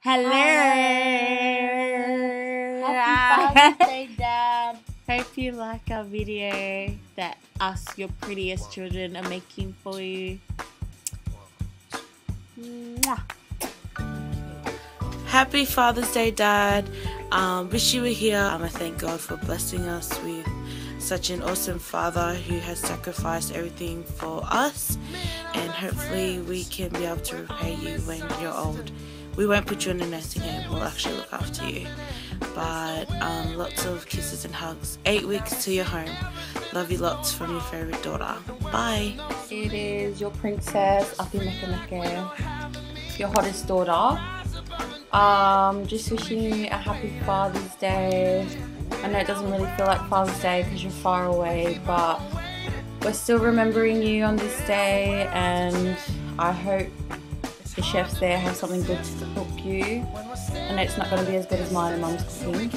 Hello. Happy Father's Day, Dad. Hope you like our video that us, your prettiest children, are making for you. Mwah. Happy Father's Day, Dad. Um, wish you were here. Um, I thank God for blessing us with such an awesome father who has sacrificed everything for us, and hopefully, we can be able to repay you when you're old. We won't put you in a nursing home, we'll actually look after you. But um, lots of kisses and hugs. Eight weeks to your home. Love you lots from your favourite daughter. Bye. It is your princess, Api Mekameke, your hottest daughter. Um, just wishing you a happy Father's Day. I know it doesn't really feel like Father's Day because you're far away, but we're still remembering you on this day, and I hope the chefs there have something good to cook you. Know it's not going to be as good as mine and mum's cooking.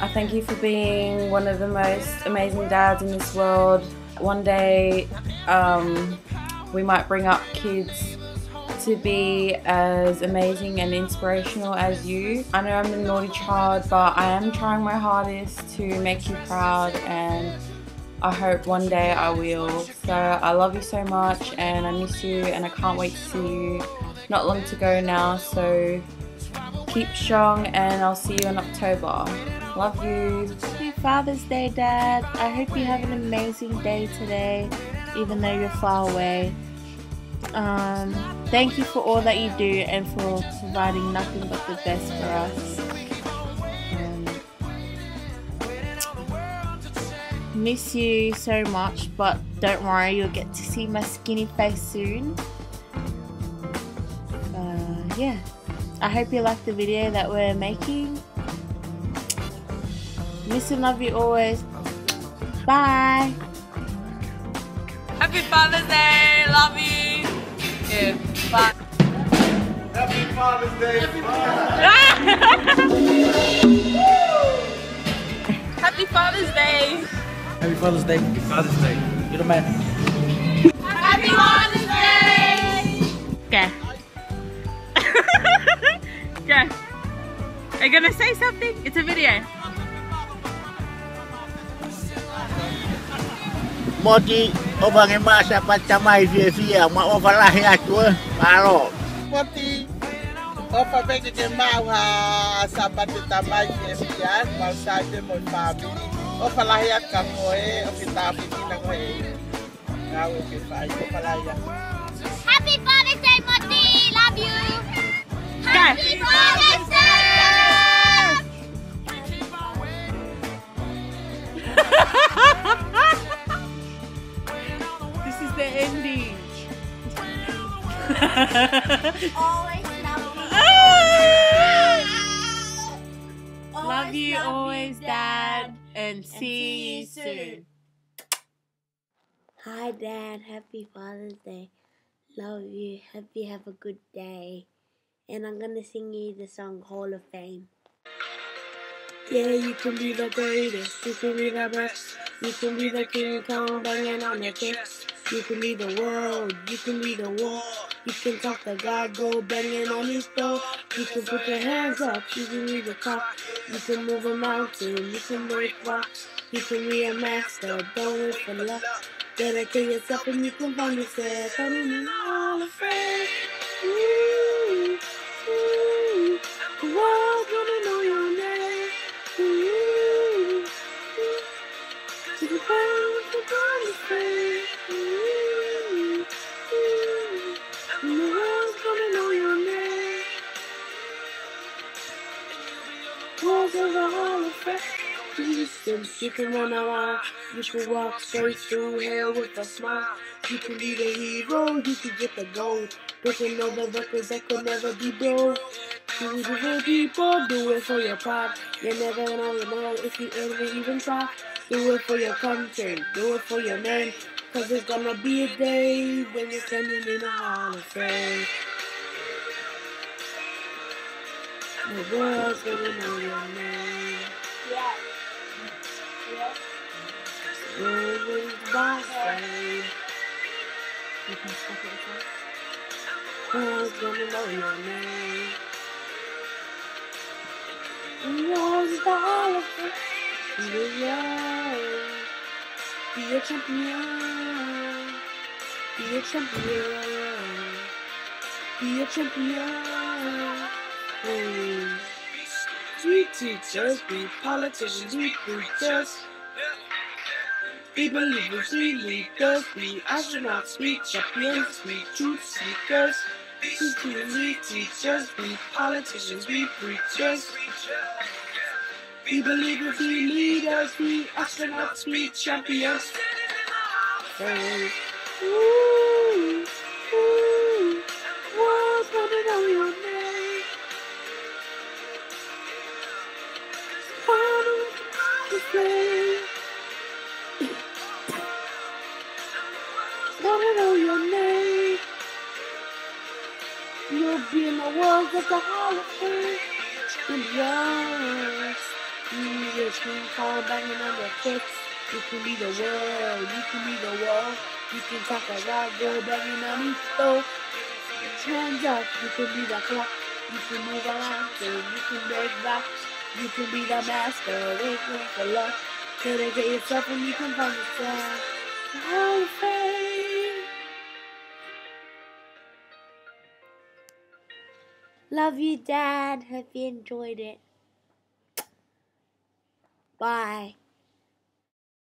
I thank you for being one of the most amazing dads in this world. One day, um, we might bring up kids to be as amazing and inspirational as you. I know I'm the naughty child, but I am trying my hardest to make you proud and I hope one day I will. So I love you so much and I miss you and I can't wait to see you. Not long to go now, so keep strong and I'll see you in October. Love you. Happy Father's Day, Dad. I hope you have an amazing day today, even though you're far away. Um, thank you for all that you do and for providing nothing but the best for us. Miss you so much, but don't worry, you'll get to see my skinny face soon. Uh, yeah, I hope you like the video that we're making. Miss and love you always. Bye. Happy Father's Day. Love you. Yeah. Bye. Happy Father's Day. Happy Father's Day. Happy Father's Day. Happy Father's Day. Happy Father's Day. You're the man. Happy Father's Day. Okay. okay. Are you gonna say something? It's a video. Moti obang ema sa pacamai via via ma ovalah ya tua palo. Eh? Moti ofa bege ke mau ha sabat tamai ke pian mau saja mo pabi ofa lahiat ka moe o kita piti na koe ngau ke fai ofa lahiat Happy Father's Day, Moti! Love you! Happy Father's Day! This is the ending. love you always, Dad, and see you soon. Hi, Dad. Happy Father's Day. Love you. Hope you have a good day. And I'm gonna sing you the song Hall of Fame. Yeah, you can be the greatest. You can be the best. You can be the King Kong banging on your chest. You can be the world. You can be the war. You can talk to God, go banging on his door. You can put your hands up. You can be the top. You can move a mountain. You can break rocks. You can be a master. Don't wait for luck. Dedicate yourself and you can find yourself. And in of Fame. Ooh, ooh, the world's gonna You can run a around, you can walk straight through hell with a smile. You can be the hero, you can get the gold. Breaking all the records that could never be broke. Do it for the people, do it for your pride. You never know, you know if you ever even try. Do it for your country, do it for your name. Cause there's gonna be a day when you're standing in a hall of fame. The world's gonna know your name. Yeah. My fame? You can stop it? World's gonna know your name. the Hall of Be a champion. Be a champion. Be a champion. Oh. We teachers, be politicians, we preachers. Be believers, we leaders, be astronauts, we champions, we truth seekers. Elite teachers, be politicians, we preachers. Be believers, we leaders, be astronauts, we champions. Hey. Ooh, Wanna know your name? You'll be in the world of the Hall of Fame. And yours. You just can call banging on your foot. You can be the world. You can be the wall. You can talk a lot, go banging on each door. Hands up. You can be the clock. You can move around. So you can break back. You can be the master. Wait, for luck. Dedicate yourself and you can find yourself. Hall Fame. Love you, Dad. Hope you enjoyed it. Bye.